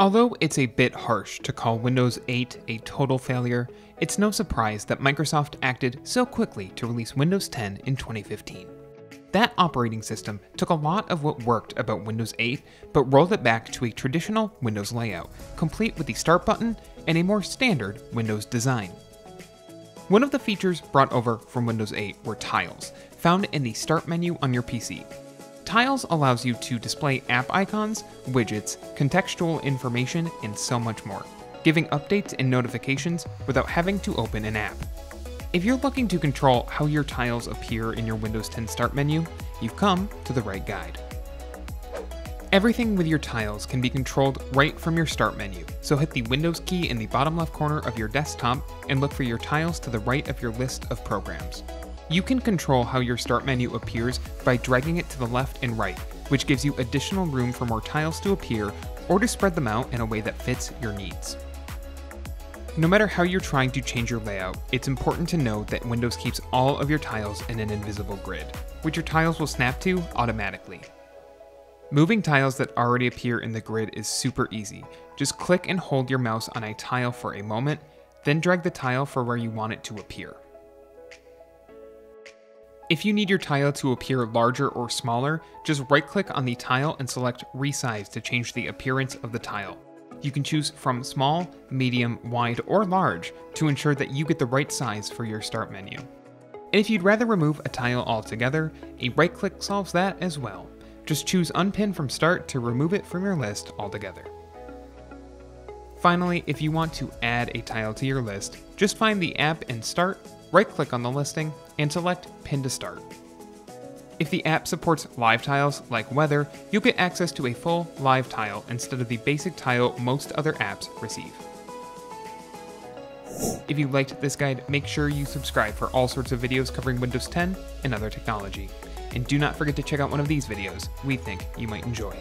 Although it's a bit harsh to call Windows 8 a total failure, it's no surprise that Microsoft acted so quickly to release Windows 10 in 2015. That operating system took a lot of what worked about Windows 8, but rolled it back to a traditional Windows layout, complete with the Start button and a more standard Windows design. One of the features brought over from Windows 8 were tiles, found in the Start menu on your PC. Tiles allows you to display app icons, widgets, contextual information, and so much more, giving updates and notifications without having to open an app. If you're looking to control how your tiles appear in your Windows 10 Start menu, you've come to the right guide. Everything with your tiles can be controlled right from your Start menu, so hit the Windows key in the bottom left corner of your desktop and look for your tiles to the right of your list of programs. You can control how your Start menu appears by dragging it to the left and right, which gives you additional room for more tiles to appear or to spread them out in a way that fits your needs. No matter how you're trying to change your layout, it's important to know that Windows keeps all of your tiles in an invisible grid, which your tiles will snap to automatically. Moving tiles that already appear in the grid is super easy. Just click and hold your mouse on a tile for a moment, then drag the tile for where you want it to appear. If you need your tile to appear larger or smaller, just right click on the tile and select Resize to change the appearance of the tile. You can choose from small, medium, wide, or large to ensure that you get the right size for your start menu. And if you'd rather remove a tile altogether, a right click solves that as well. Just choose Unpin from Start to remove it from your list altogether. Finally, if you want to add a tile to your list, just find the app and Start, right click on the listing, and select Pin to Start. If the app supports live tiles like weather, you'll get access to a full live tile instead of the basic tile most other apps receive. If you liked this guide, make sure you subscribe for all sorts of videos covering Windows 10 and other technology. And do not forget to check out one of these videos we think you might enjoy.